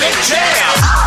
big jam.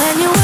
when you